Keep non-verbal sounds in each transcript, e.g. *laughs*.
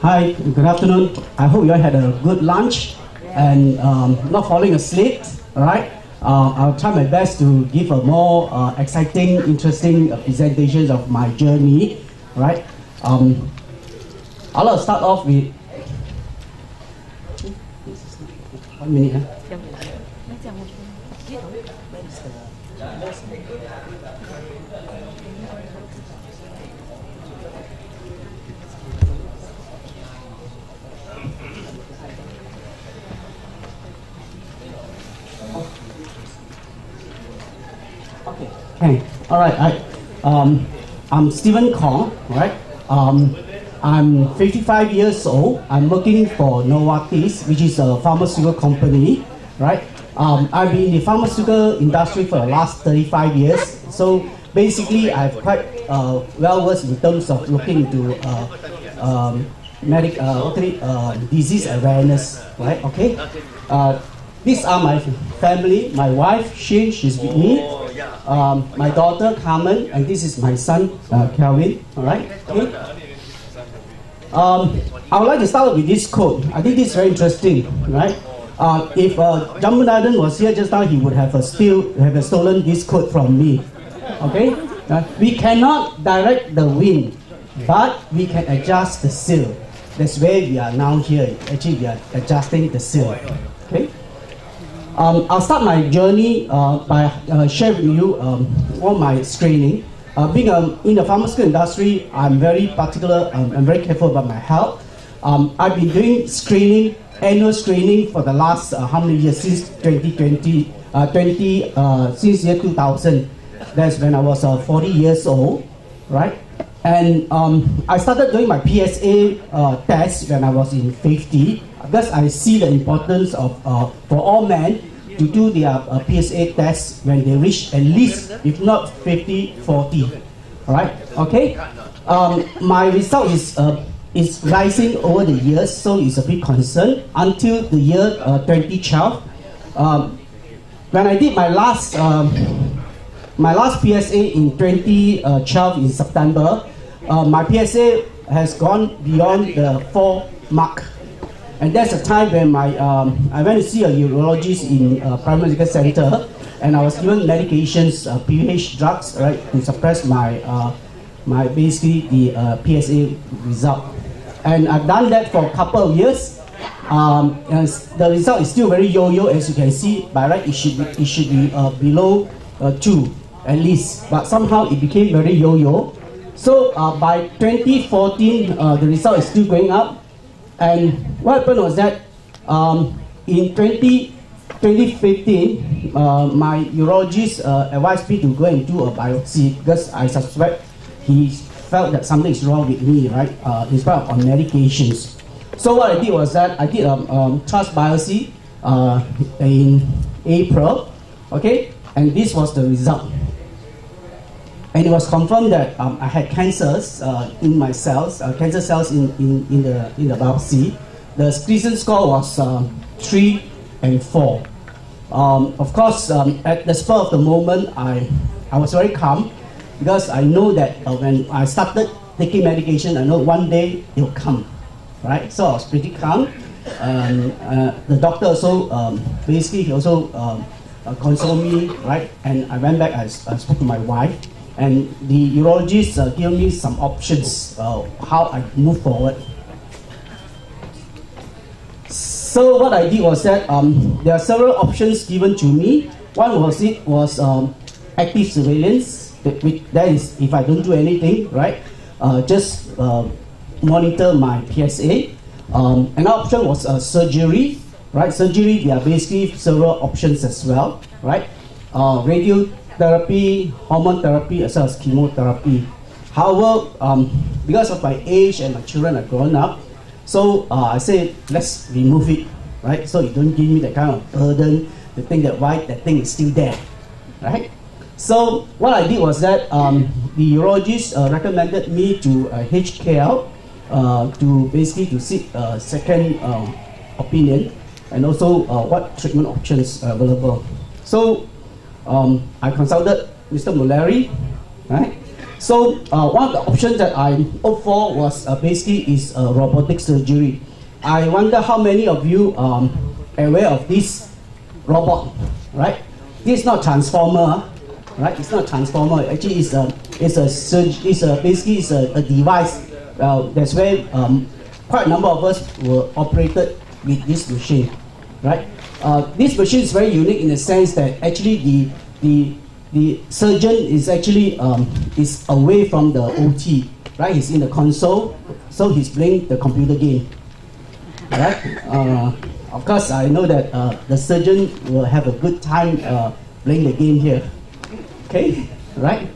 Hi, good afternoon. I hope you all had a good lunch and um, not falling asleep, all right? Uh, I'll try my best to give a more uh, exciting, interesting uh, presentation of my journey, right? Um, I'll start off with. One minute. Huh? Okay. Okay. All right. I, um, I'm Steven Kong. Right. Um, I'm 55 years old. I'm working for Novartis, which is a pharmaceutical company. Right. Um, I've been in the pharmaceutical industry for the last 35 years. So basically, I've quite uh, well versed in terms of looking into uh, um, medic, uh, uh, disease awareness. Right. Okay. Uh, these are my family. My wife, Shane, she's with me. Um, my daughter, Carmen, and this is my son, uh, Kelvin. All right. Okay. Um, I would like to start with this quote. I think this is very interesting, right? Uh, if uh, Jambunadan was here just now, he would have uh, still have stolen this quote from me. Okay. Uh, we cannot direct the wind, but we can adjust the sail. That's where we are now here. Actually, we are adjusting the sail. Okay. Um, I'll start my journey uh, by uh, sharing with you um, all my screening. Uh, being um, in the pharmaceutical industry, I'm very particular, um, I'm very careful about my health. Um, I've been doing screening, annual screening for the last uh, how many years, since 2020, uh, 20, uh, since year 2000. That's when I was 40 years old, right? And um, I started doing my PSA test when I was in 50 because I see the importance of for all men to do their uh, PSA test when they reach at least, if not 50, 40. All right, okay? Um, my result is, uh, is rising over the years, so it's a bit concerned until the year uh, 2012. Um, when I did my last, um, my last PSA in 2012 in September, uh, my PSA has gone beyond the 4 mark. And that's the time when my um, I went to see a urologist in a primary medical center, and I was given medications, uh, PH drugs, right, to suppress my uh, my basically the uh, PSA result. And I've done that for a couple of years. Um, and the result is still very yo-yo, as you can see. By right, it should be, it should be uh, below uh, two at least, but somehow it became very yo-yo. So uh, by 2014, the result is still going up. And what happened was that um, in 20, 2015, uh, my urologist uh, advised me to go and do a biopsy because I suspect he felt that something is wrong with me, right, uh, in spite of on medications. So what I did was that I did a um, um, TRUS biopsy uh, in April, okay, and this was the result. And it was confirmed that um, I had cancers uh, in my cells, uh, cancer cells in, in, in, the, in the biopsy. The Gleason score was um, 3 and 4. Um, of course, um, at the spur of the moment, I, I was very calm because I know that uh, when I started taking medication, I know one day it will come, right? So I was pretty calm. Um, uh, the doctor also, um, basically, he also uh, consoled me, right? And I went back, I, I spoke to my wife, and the urologist uh, gave me some options uh, how I move forward. So what I did was that um, there are several options given to me. One was it was um, active surveillance. That, that is if I don't do anything, right? Uh, just uh, monitor my PSA. Um, another option was uh, surgery, right? Surgery, there are basically several options as well, right? Uh, radio therapy, hormone therapy, as well as chemotherapy. However, um, because of my age and my children are grown up, so uh, I said, let's remove it, right? So you don't give me that kind of burden to think that why that thing is still there, right? So what I did was that um, the urologist uh, recommended me to uh, HKL uh, to basically to seek a second uh, opinion and also uh, what treatment options are available. So um, I consulted Mr. Mulleri, right? So uh, one of the options that I opt for was uh, basically is uh, robotic surgery. I wonder how many of you um, are aware of this robot, right? This is not transformer, right? It's not transformer. Actually, it's a it's a surg- it's a basically it's a, a device. Uh, that's where um, quite a number of us were operated with this machine, right? Uh, this machine is very unique in the sense that actually the the the surgeon is actually um, is away from the OT, right? He's in the console, so he's playing the computer game, right? Uh, of course, I know that uh, the surgeon will have a good time uh, playing the game here, okay, right?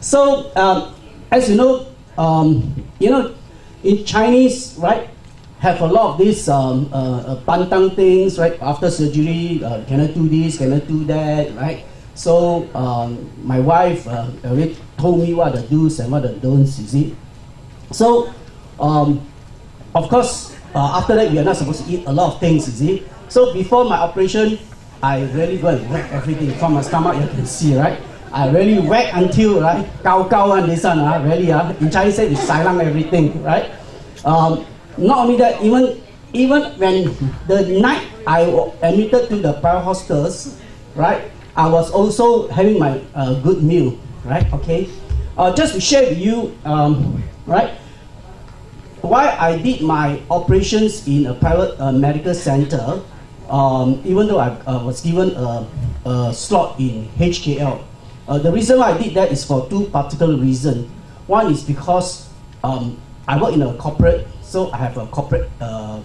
So, um, as you know, um, you know, in Chinese, right, have a lot of these um, uh, uh, things, right? After surgery, uh, cannot do this, cannot do that, right? So um, my wife uh, already told me what the do's and what the don'ts, you see. So, um, of course, uh, after that, we are not supposed to eat a lot of things, you see. So before my operation, I really go and whack everything from my stomach, you can see, right? I really whack until, right, gao gao and this one, uh, really, uh, in Chinese say, it's silent everything, right? Um, not only that, even even when the night I admitted to the private hospitals, right, I was also having my uh, good meal, right? Okay, uh, just to share with you, um, right? Why I did my operations in a private uh, medical center, um, even though I was given a, a, slot in HKL. Uh, the reason why I did that is for two particular reasons. One is because um, I work in a corporate, so I have a corporate uh,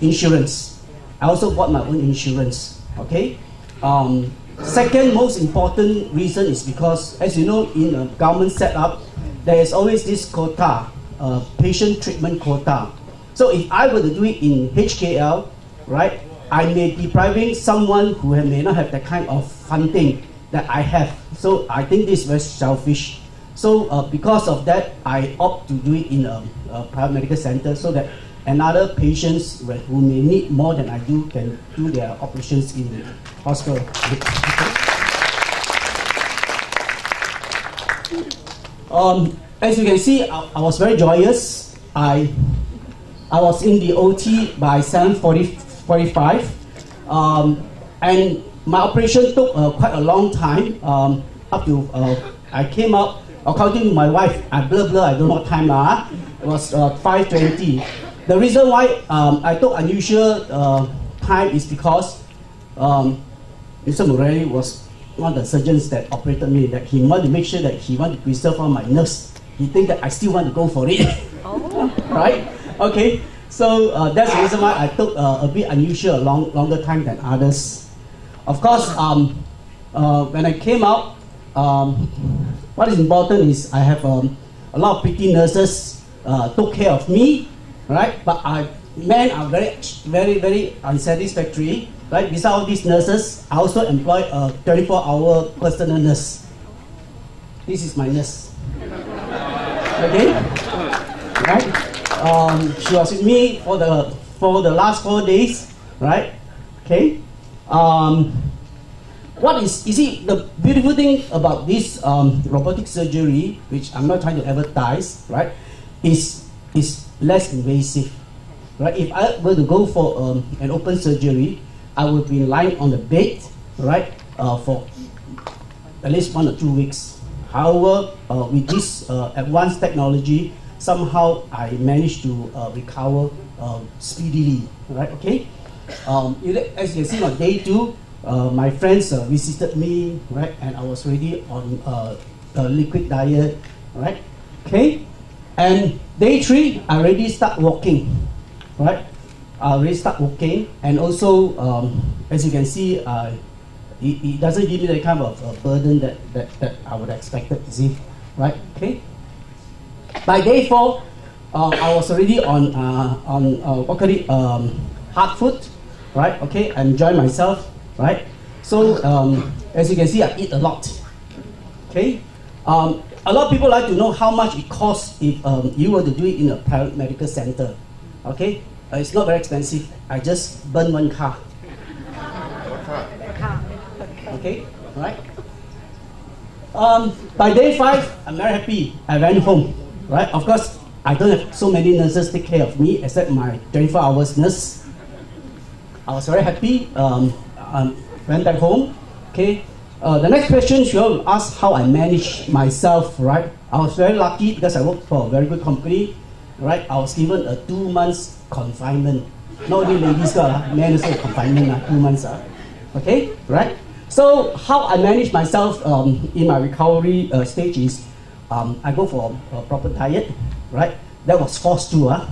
insurance. I also bought my own insurance. Okay. Um, Second most important reason is because, as you know, in a government setup, there is always this quota, uh, patient treatment quota. So if I were to do it in HKL, right, I may depriving someone who may not have the kind of funding that I have. So I think this is very selfish. So uh, because of that, I opt to do it in a, a private medical center so that another patients who may need more than I do can do their operations in the hospital. Um, as you can see, I, I, was very joyous. I, I was in the OT by 7.45 um, and my operation took uh, quite a long time, um, up to, uh, I came out, according to my wife, I blah blah, I don't know what time, uh, it was uh, 5.20. The reason why um, I took unusual uh, time is because um, Mr. Murray was one of the surgeons that operated me, that he wanted to make sure that he wanted to preserve all my nerves. He think that I still want to go for it. Oh. *laughs* right? Okay. So uh, that's the reason why I took uh, a bit unusual, long, longer time than others. Of course, um, uh, when I came out, um, what is important is I have um, a lot of pretty nurses uh, took care of me right? But I, men are very, very, very unsatisfactory, right? Besides all these nurses, I also employ a 24-hour personal nurse. This is my nurse. Okay, right? Um, she was with me for the for the last four days, right? Okay. Um, what is you see the beautiful thing about this um, robotic surgery, which I'm not trying to advertise, right? Is is less invasive. Right? If I were to go for um, an open surgery, I would be lying on the bed, right, uh, for at least one or two weeks. However, uh, with this uh, advanced technology, somehow I managed to uh, recover uh, speedily, right? Okay. Um, as you can see on day two, uh, my friends visited me, right, and I was already on a liquid diet, right? Okay. And day three, I already start walking, right? I already start walking, and also, um, as you can see, uh, it, it, doesn't give me the kind of uh, burden that, that, that I would expect it to see, right? Okay. By day four, uh, I was already on uh, on uh, what call it um, hard food, right? Okay, I enjoy myself, right? So um, as you can see, I eat a lot. Okay. Um, a lot of people like to know how much it costs if um, you were to do it in a private medical center. Okay, uh, it's not very expensive. I just burn one car. Okay, right. Um, by day five, I'm very happy. I went home, right? Of course, I don't have so many nurses take care of me except my 24 hours nurse. I was very happy. Um, um, went back home. Okay. Uh, the next question she will ask how I manage myself, right? I was very lucky because I worked for a very good company, right? I was given a two months confinement. Not only ladies, got men also confinement, uh, two months. Uh. Okay, right? So how I manage myself um, in my recovery uh, stage is um, I go for a proper diet, right? That was forced to, uh.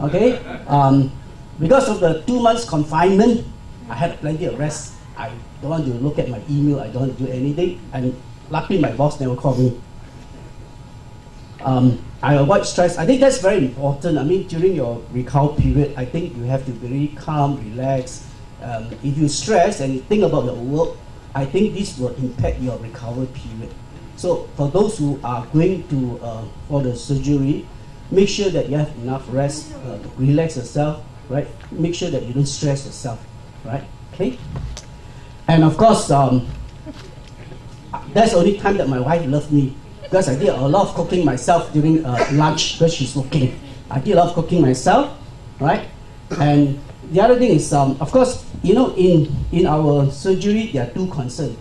okay? Um, because of the two months confinement, I had plenty of rest. I don't want to look at my email, I don't want to do anything, and luckily my boss never called me. Um, I avoid stress. I think that's very important. I mean, during your recovery period, I think you have to be really calm, relax. Um, if you stress and you think about your work, I think this will impact your recovery period. So for those who are going to uh, for the surgery, make sure that you have enough rest, uh, relax yourself, right? Make sure that you don't stress yourself, right? Okay. And of course, um, that's the only time that my wife loved me because I did a lot of cooking myself during uh, lunch because she's working. I did a lot of cooking myself, right? And the other thing is, um, of course, you know, in, in our surgery, there are two concerns,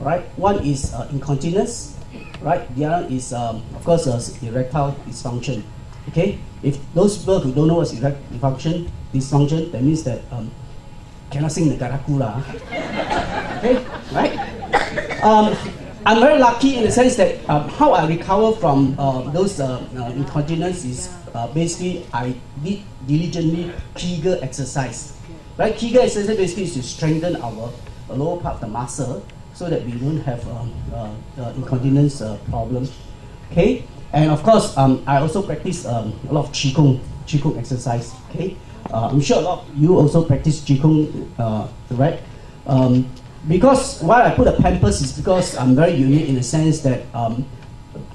right? One is uh, incontinence, right? The other is, um, of course, uh, erectile dysfunction. Okay? If those people who don't know what's erectile dysfunction, dysfunction, that means that um, cannot sing karakula. okay? Right? Um, I'm very lucky in the sense that um, how I recover from uh, those uh, uh, incontinence is uh, basically I did diligently Kegel exercise. Right? Kegel exercise basically is to strengthen our lower part of the muscle so that we don't have um, uh, incontinence uh, problem. Okay? And of course, um, I also practice um, a lot of Qigong, Qigong exercise. Okay? I'm sure a lot of you also practice Qigong, right? Um, because why I put a pampers is because I'm very unique in the sense that um,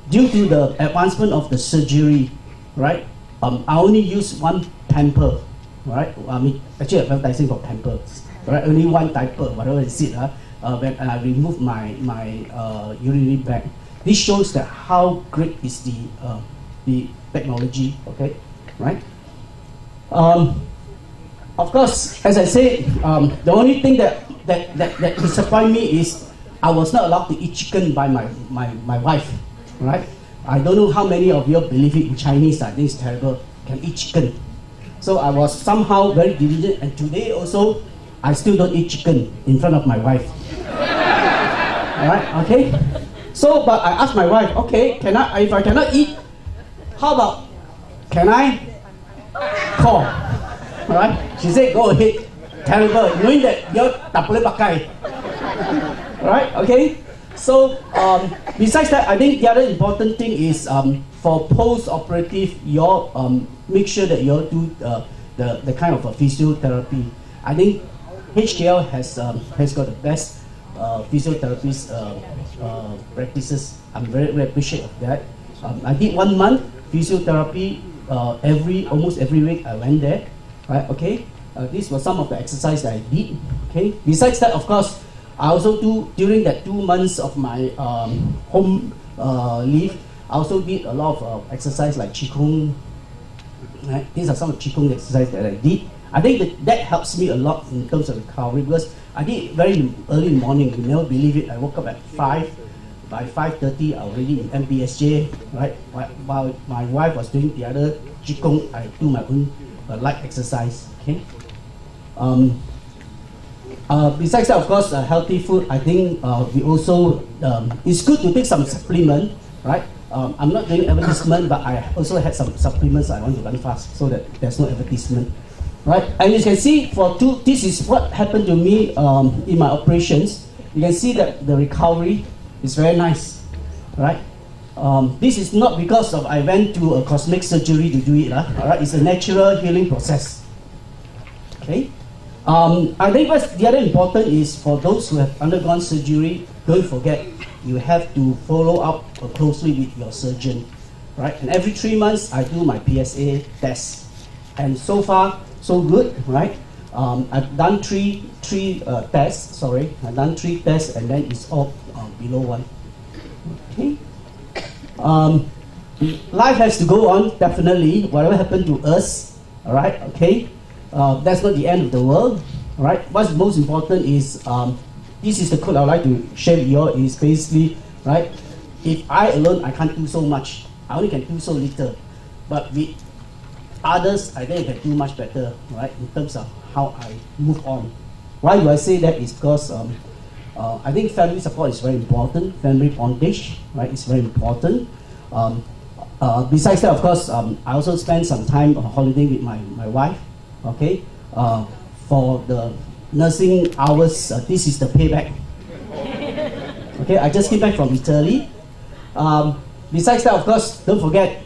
due to the advancement of the surgery, right? Um, I only use one pamper, right? I mean, actually advertising for pampers, right? Only one diaper, whatever is it, uh, uh, when I remove my my uh, urinary bag. This shows that how great is the uh, the technology, okay, right? Um, of course, as I said, um, the only thing that that, that, that disappointed me is I was not allowed to eat chicken by my, my, my wife, right? I don't know how many of you believe it in Chinese, I think it's terrible, can eat chicken. So I was somehow very diligent, and today also, I still don't eat chicken in front of my wife. Alright, okay? So, but I asked my wife, okay, can I, if I cannot eat, how about, can I call? Alright? She said, go ahead terrible, knowing that you're tak boleh pakai. Right? Okay? So, um, besides that, I think the other important thing is um, for post-operative, you um, make sure that you do uh, the, the kind of a physiotherapy. I think HKL has, um, has got the best uh, physiotherapist uh, uh, practices. I'm very, very appreciative of that. Um, I did one month physiotherapy uh, every almost every week. I went there, right? Okay, uh, these were some of the exercise that I did. Okay. Besides that, of course, I also do during that two months of my um, home uh, leave. I also did a lot of uh, exercise like qigong. Right? These are some of qigong exercise that I did. I think that, that helps me a lot in terms of recovery because I did very early morning. You never believe it. I woke up at five. By 5.30, I already in MBSJ, right? While my wife was doing the other qigong, I do my own uh, light exercise. Okay. Um, uh, besides that, of course, uh, healthy food, I think uh, we also, um, it's good to take some supplement, right? Um, I'm not doing advertisement, but I also had some supplements I want to run fast so that there's no advertisement, right? And you can see for two, this is what happened to me um, in my operations. You can see that the recovery is very nice, right? Um, this is not because of I went to a cosmetic surgery to do it, uh, all right? It's a natural healing process, okay? Um, I think what's the other important is for those who have undergone surgery, don't forget you have to follow up closely with your surgeon, right? And every three months I do my PSA test, and so far so good, right? Um, I've done three three uh, tests. Sorry, I've done three tests, and then it's all uh, below one. Okay. Um, life has to go on, definitely. Whatever happened to us, all right, okay, uh, that's not the end of the world, all right. What's most important is um, this is the quote I would like to share with you all is basically, right, if I alone, I can't do so much. I only can do so little. But with others, I think I can do much better, right, in terms of how I move on. Why do I say that is because um, uh, I think family support is very important. Family bondage, right, is very important. Um, uh, besides that, of course, um, I also spend some time on holiday with my, my wife. Okay, uh, for the nursing hours, uh, this is the payback. *laughs* Okay, I just came back from Italy. Um, besides that, of course, don't forget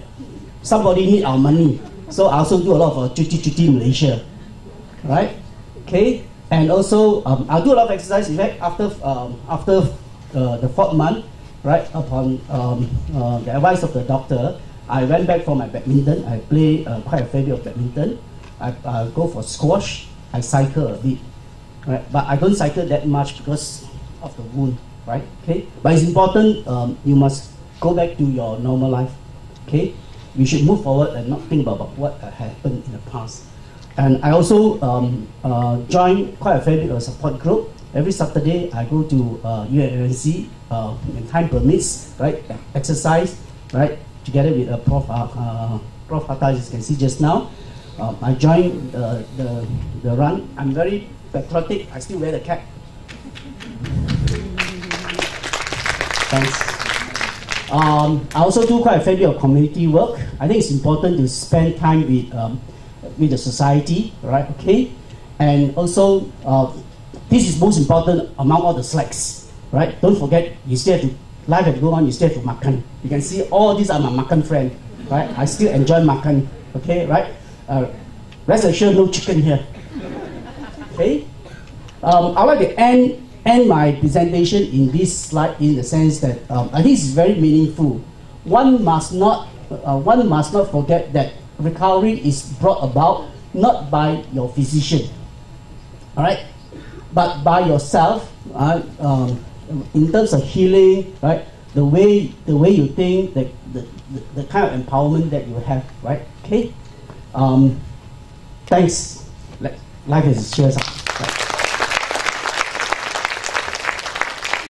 somebody need our money. So I also do a lot of uh, chuti Malaysia, right? Okay, and also um, I do a lot of exercise. In fact, after um, after uh, the fourth month, right, upon um, uh, the advice of the doctor, I went back for my badminton. I play uh, quite a fair bit of badminton. I, go for squash. I cycle a bit, right? But I don't cycle that much because of the wound, right? Okay, but it's important. Um, you must go back to your normal life. Okay, we should move forward and not think about what happened in the past. And I also um, uh, join quite a fair bit of support group. Every Saturday, I go to uh, UNC uh, when time permits, right? Exercise, right? Together with uh, Prof. Uh, uh, Prof. Hatta, as you can see just now. Um, I joined the, the, the run. I'm very patriotic. I still wear the cap. Thanks. Um, I also do quite a fair bit of community work. I think it's important to spend time with, um, with the society, right? Okay, and also uh, this is most important among all the slacks, right? Don't forget, you still have to life has to go on. You still have to makan. You can see all these are my makan friend, right? I still enjoy makan. Okay, right? Uh, rest assured, no chicken here. Okay. Um, I'd like to end end my presentation in this slide in the sense that um, I think it's very meaningful. One must not uh, one must not forget that recovery is brought about not by your physician, all right, but by yourself. Uh, um, in terms of healing, right? The way the way you think, the the, the, kind of empowerment that you have, right? Okay. Um, thanks. Life is cheers.